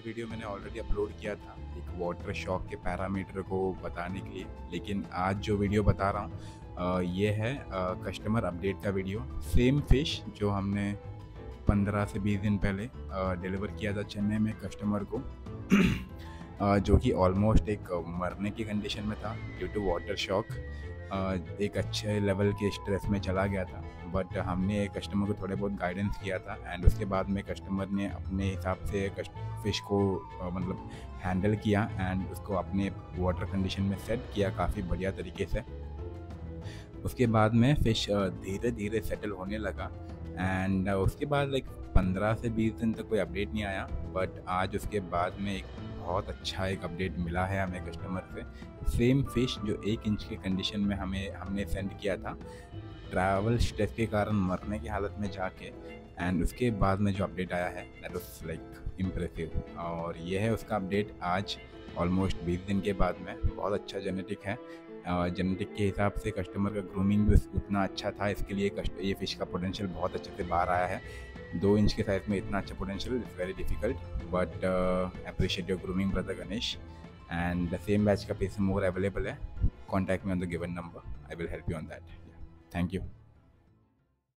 भी अपलोड किया था, एक वाटर शॉक के पैरामीटर को बताने के लिए। लेकिन आज जो वीडियो बता रहा हूँ ये है कस्टमर अपडेट का वीडियो। सेम फ़िश जो हमने 15 से 20 दिन पहले डिलीवर किया था चेन्नई में कस्टमर को जो कि ऑलमोस्ट एक मरने की कंडीशन में था ड्यू टू वाटर शॉक एक अच्छे लेवल के स्ट्रेस में चला गया था। बट हमने कस्टमर को थोड़े बहुत गाइडेंस किया था एंड उसके बाद में कस्टमर ने अपने हिसाब से फ़िश को मतलब हैंडल किया एंड उसको अपने वाटर कंडीशन में सेट किया काफ़ी बढ़िया तरीके से। उसके बाद में फ़िश धीरे धीरे सेटल होने लगा। एंड उसके बाद लाइक पंद्रह से बीस दिन तक कोई अपडेट नहीं आया बट आज उसके बाद में एक बहुत अच्छा एक अपडेट मिला है हमें कस्टमर से। सेम फ़िश जो एक इंच के कंडीशन में हमें, हमने सेंड किया था ट्रैवल स्ट्रेस के कारण मरने की हालत में जाके एंड उसके बाद में जो अपडेट आया है दैट वॉज़ लाइक इम्प्रेसिव और यह है उसका अपडेट आज ऑलमोस्ट बीस दिन के बाद में, बहुत अच्छा जेनेटिक है। जेनेटिक के हिसाब से कस्टमर का ग्रूमिंग भी उतना अच्छा था, इसके लिए ये फ़िश का पोटेंशियल बहुत अच्छे से बाहर आया है। दो इंच के साइज़ में इतना अच्छा potential is very difficult but appreciate your grooming brother Ganesh and the same batch का पीस मोर अवेलेबल है। Contact me on the given number I will help you on that thank you